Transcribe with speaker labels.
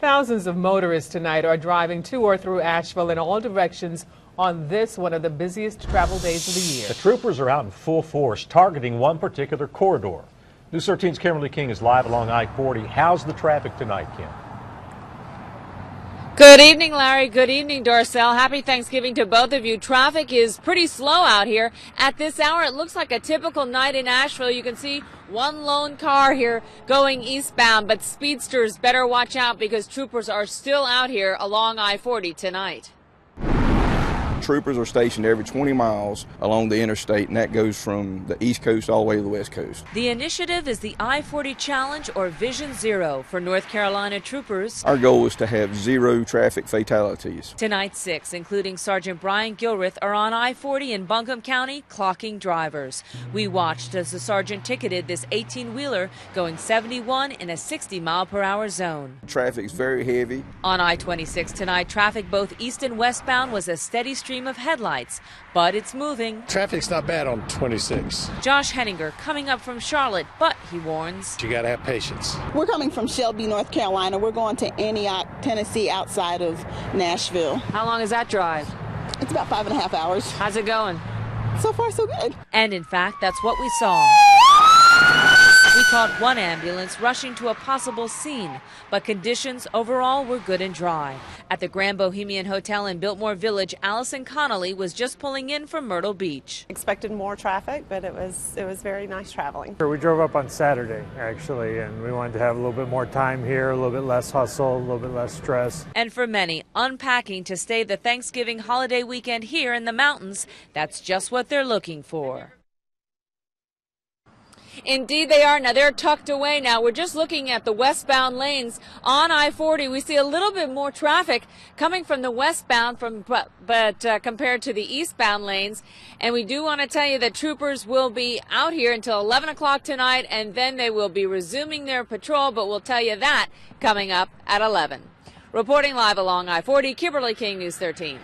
Speaker 1: Thousands of motorists tonight are driving to or through Asheville in all directions on this one of the busiest travel days of the year.
Speaker 2: The troopers are out in full force targeting one particular corridor. News 13's Kimberly King is live along I-40. How's the traffic tonight, Kim?
Speaker 3: Good evening, Larry. Good evening, Darcel. Happy Thanksgiving to both of you. Traffic is pretty slow out here. At this hour, it looks like a typical night in Asheville. You can see one lone car here going eastbound, but speedsters better watch out because troopers are still out here along I-40 tonight.
Speaker 4: Troopers are stationed every 20 miles along the interstate, and that goes from the East Coast all the way to the West Coast.
Speaker 3: The initiative is the I 40 Challenge or Vision Zero for North Carolina troopers.
Speaker 4: Our goal is to have zero traffic fatalities.
Speaker 3: Tonight, six, including Sergeant Brian Gilreath, are on I 40 in Buncombe County clocking drivers. We watched as the sergeant ticketed this 18 wheeler going 71 in a 60 mile per hour zone.
Speaker 4: Traffic's very heavy.
Speaker 3: On I 26 tonight, traffic both east and westbound was a steady stream of headlights, but it's moving.
Speaker 5: Traffic's not bad on 26.
Speaker 3: Josh Henninger coming up from Charlotte, but he warns
Speaker 5: You got to have patience.
Speaker 6: We're coming from Shelby, North Carolina. We're going to Antioch, Tennessee, outside of Nashville.
Speaker 3: How long is that drive?
Speaker 6: It's about five and a half hours.
Speaker 3: How's it going?
Speaker 6: So far, so good.
Speaker 3: And in fact, that's what we saw. We caught one ambulance rushing to a possible scene, but conditions overall were good and dry. At the Grand Bohemian Hotel in Biltmore Village, Allison Connolly was just pulling in from Myrtle Beach.
Speaker 7: Expected more traffic, but it was it was very nice traveling.
Speaker 8: We drove up on Saturday actually, and we wanted to have a little bit more time here, a little bit less hustle, a little bit less stress.
Speaker 3: And for many, unpacking to stay the Thanksgiving holiday weekend here in the mountains, that's just what they're looking for. Indeed, they are. Now they're tucked away now. We're just looking at the westbound lanes on I-40. We see a little bit more traffic coming from the westbound from, but, but uh, compared to the eastbound lanes. And we do want to tell you that troopers will be out here until 11 o'clock tonight and then they will be resuming their patrol, but we'll tell you that coming up at 11. Reporting live along I-40, Kimberly King, News 13.